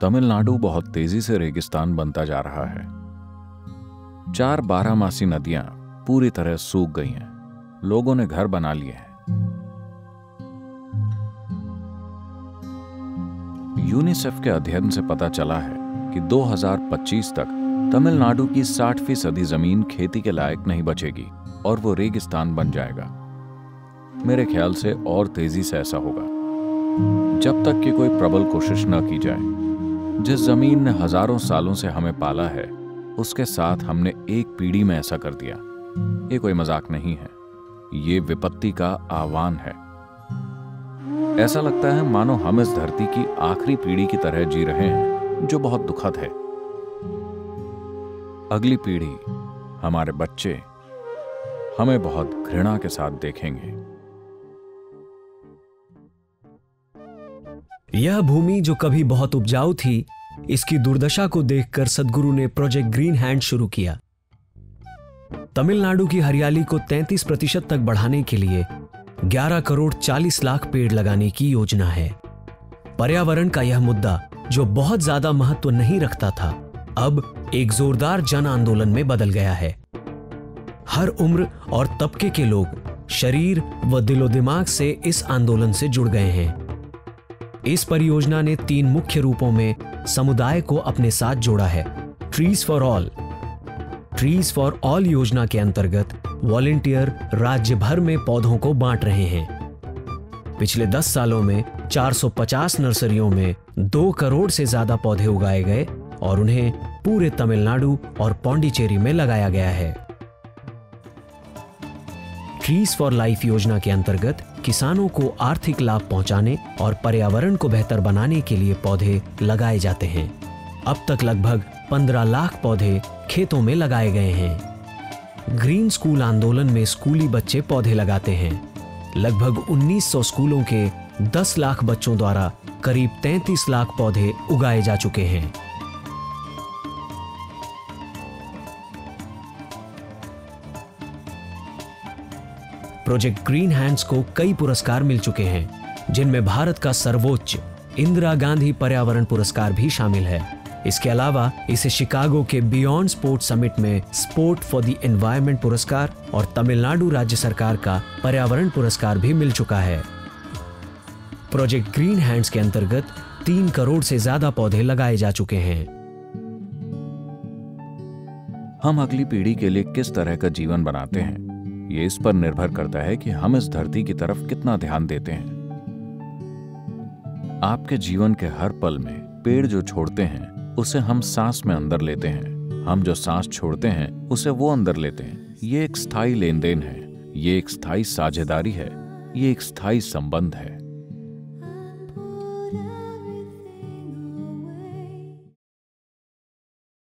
तमिलनाडु बहुत तेज़ी से रेगिस्तान बनता जा रहा है। चार बारहमासी नदियाँ पूरी तरह सूख गई हैं। लोगों ने घर बना लिए हैं। यूनिसेफ के अध्ययन से पता चला है कि 2025 तक तमिलनाडु की 60 फ़ीसदी ज़मीन खेती के लायक नहीं बचेगी और वो रेगिस्तान बन जाएगा। मेरे ख्याल से और तेज़ी से ऐसा होगा। जब तक कि कोई प्रबल कोशिश न की जाए। जिस ज़मीन ने हज़ारों सालों से हमें पाला है, उसके साथ हमने एक पीढ़ी में ऐसा कर दिया। ये कोई मज़ाक नहीं है। ये विपत्ति का आह्वान है। ऐसा लगता है मानो हम इस धरती की आखिरी पीढ़ी की तरह जी रहे हैं, जो बहुत दुखद है। अगली पीढ़ी, हमारे बच्चे, हमें बहुत घृणा के साथ देखेंगे। यह भूमि जो कभी बहुत उपजाऊ थी, इसकी दुर्दशा को देखकर सदगुरु ने प्रोजेक्ट ग्रीन हैंड शुरू किया। तमिलनाडु की हरियाली को 33 प्रतिशत तक बढ़ाने के लिए 11 करोड़ 40 लाख पेड़ लगाने की योजना है। पर्यावरण का यह मुद्दा, जो बहुत ज़्यादा महत्व नहीं रखता था, अब एक जोरदार जन आंदोलन में बदल गया है। हर उम्र और तबके के लोग शरीर व दिलो दिमाग से इस आंदोलन से जुड़ गए हैं। इस परियोजना ने तीन मुख्य रूपों में समुदाय को अपने साथ जोड़ा है। Trees for all trees for all योजना के अंतर्गत वॉलेंटियर राज्य भर में पौधों को बांट रहे हैं। पिछले 10 सालों में 450 नर्सरियों में दो करोड़ से ज़्यादा पौधे उगाए गए और उन्हें पूरे तमिलनाडु और पौंडीचेरी में लगाया गया है। ट्रीज फॉर लाइफ योजना के अंतर्गत किसानों को आर्थिक लाभ पहुँचाने और पर्यावरण को बेहतर बनाने के लिए पौधे लगाए जाते हैं। अब तक लगभग 15 लाख पौधे खेतों में लगाए गए हैं। ग्रीन स्कूल आंदोलन में स्कूली बच्चे पौधे लगाते हैं। लगभग 1900 स्कूलों के 10 लाख बच्चों द्वारा करीब 33 लाख पौधे उगाए जा चुके हैं। प्रोजेक्ट ग्रीन हैंड्स को कई पुरस्कार मिल चुके हैं, जिनमें भारत का सर्वोच्च इंदिरा गांधी पर्यावरण पुरस्कार भी शामिल है। इसके अलावा इसे शिकागो के बियॉन्ड स्पोर्ट समिट में स्पोर्ट फॉर द एनवायरमेंट पुरस्कार और तमिलनाडु राज्य सरकार का पर्यावरण पुरस्कार भी मिल चुका है। प्रोजेक्ट ग्रीन हैंड्स के अंतर्गत तीन करोड़ से ज़्यादा पौधे लगाए जा चुके हैं। हम अगली पीढ़ी के लिए किस तरह का जीवन बनाते हैं? ये इस पर निर्भर करता है कि हम इस धरती की तरफ़ कितना ध्यान देते हैं। आपके जीवन के हर पल में पेड़ जो छोड़ते हैं, उसे हम सांस में अंदर लेते हैं। हम जो सांस छोड़ते हैं, उसे वो अंदर लेते हैं। ये एक स्थायी लेन देन है, ये एक स्थायी साझेदारी है, ये एक स्थायी संबंध है।